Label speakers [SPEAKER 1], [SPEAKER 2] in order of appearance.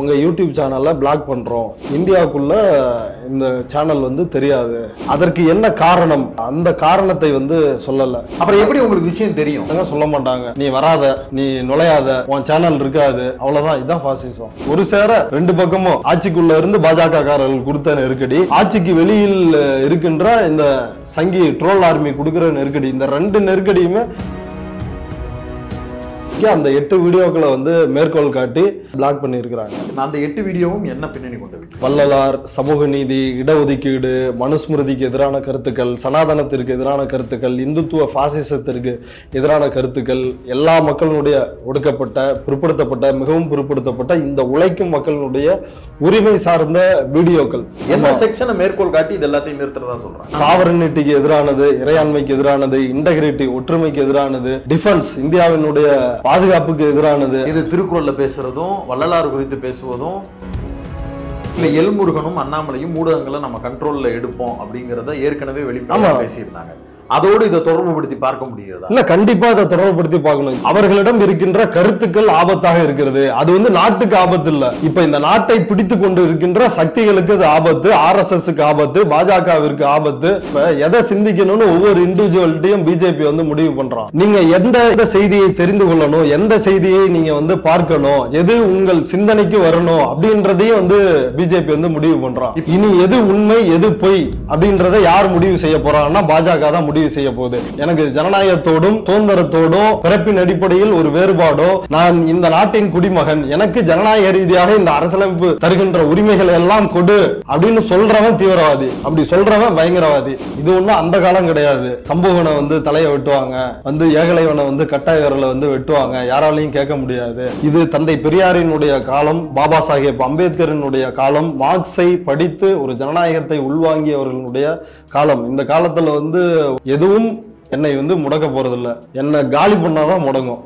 [SPEAKER 1] உங்க யூடியூப் சேனல்ல பிளாக் பண்றோம். இந்தியாவுக்குள்ள இந்த சேனல் வந்து தெரியாது. அதற்கு என்ன காரணம்? அந்த காரணத்தை வந்து சொல்லல.
[SPEAKER 2] அப்புறம் எப்படி உங்களுக்கு விஷயம் தெரியும்?
[SPEAKER 1] சொல்ல மாட்டாங்க. நீ வராத நீ நுழையாத உன் சேனல் இருக்காது. அவ்வளவுதான். இதான் பாசிசம் ஒரு சேர ரெண்டு பக்கமும் ஆட்சிக்குள்ள இருந்து பாஜக காரர்கள் கொடுத்த நெருக்கடி ஆட்சிக்கு வெளியில் இருக்கின்ற இந்த சங்கி ட்ரோல் ஆர்மி கொடுக்கிற நெருக்கடி இந்த ரெண்டு நெருக்கடியுமே அந்த எட்டு வீடியோக்களை வந்து மேற்கோள் காட்டி பிளாக் பண்ணியிருக்கிறாங்க.
[SPEAKER 2] அந்த எட்டு வீடியோவும் என்ன பின்னணி கொண்டவை
[SPEAKER 1] வள்ளலார் சமூக நீதி இடஒதுக்கீடு மனுஸ்மிருதிக்கு எதிரான கருத்துக்கள் சனாதனத்திற்கு எதிரான கருத்துக்கள் இந்துத்துவ பாசிசத்திற்கு எதிரான கருத்துக்கள் எல்லா மக்களுடைய ஒடுக்கப்பட்ட பிற்படுத்தப்பட்ட மிகவும் பிற்படுத்தப்பட்ட இந்த உழைக்கும் மக்களுடைய உரிமை சார்ந்த வீடியோக்கள்.
[SPEAKER 2] என்ன செக்ஷனை மேற்கோள் காட்டி இது எல்லாத்தையும் நிறுத்துறதா சொல்றாங்க?
[SPEAKER 1] சாவரனிட்டிக்கு எதிரானது இறையாண்மைக்கு எதிரானது இன்டெகிரிட்டி ஒற்றுமைக்கு எதிரானது டிஃபென்ஸ் இந்தியாவினுடைய பாதுகாப்புக்கு எதிரானது
[SPEAKER 2] இது திருக்குறள்ல பேசுறதும் வள்ளலார் குறித்து பேசுவதும் இல்ல எல்முருகனும் அண்ணாமலையும் ஊடகங்களை நம்ம கண்ட்ரோல்ல எடுப்போம் அப்படிங்கறத ஏற்கனவே வெளிப்படையா
[SPEAKER 1] ஆமா.
[SPEAKER 2] பேசியிருந்தாங்க அதோடு இதை தொடர்புபடுத்தி பார்க்க முடியுதா
[SPEAKER 1] இல்ல கண்டிப்பா அதை தொடர்புபடுத்தி பார்க்கணும். அவர்களிடம் இருக்கின்ற கருத்துக்கள் ஆபத்தாக இருக்கிறது. அது வந்து நாட்டுக்கு ஆபத்து இல்ல. இப்ப இந்த நாட்டை பிடித்து கொண்டு இருக்கின்ற சக்திகளுக்கு அது ஆபத்து ஆர் எஸ் எஸ்க்கு ஆபத்து பாஜகவிற்கு ஆபத்து. இப்ப எதை சிந்திக்கணும்னு ஒவ்வொரு இண்டிவிஜுவல்ட்டையும் பிஜேபி வந்து முடிவு பண்றான். நீங்க எந்த எந்த செய்தியை தெரிந்து கொள்ளணும் எந்த செய்தியை நீங்க வந்து பார்க்கணும் எது உங்கள் சிந்தனைக்கு வரணும் அப்படின்றதையும் வந்து பிஜேபி வந்து முடிவு பண்றான். இனி எது உண்மை எது பொய் அப்படின்றத யார் முடிவு செய்ய போறாங்கன்னா பாஜக தான் முடிவு செய்ய போகுது. எனக்கு ஜனநாயகத்தோடும் சுதந்திரத்தோடும் பிறப்பின் அடிப்படையில் ஒரு வேறுபாடோ நான் இந்த நாட்டின் குடிமகன் எனக்கு ஜனநாயக ரீதியாக இந்த அரசியலமைப்பு தருகின்ற உரிமைகள் எல்லாம் கொடு அப்படின்னு சொல்றவன் தீவிரவாதி. அப்படி சொல்றவன் பயங்கரவாதி. இது ஒண்ணும் அந்த காலம் கிடையாது. சம்பவனை வந்து தலையை வெட்டுவாங்க. வந்து ஏகலைவனை வந்து கட்டாய விரலை வந்து வெட்டுவாங்க. யாராலையும் கேட்க முடியாது. இது தந்தை பெரியாரினுடைய காலம் பாபா சாஹேப் அம்பேத்கரினுடைய காலம் மார்க்ஸை படித்து ஒரு ஜனநாயகத்தை உள்வாங்கியவர்களுடைய காலம். இந்த காலத்துல வந்து எதுவும் என்னை வந்து முடக்க போகிறதில்ல என்னை காலி பண்ணாதான் முடங்கும்.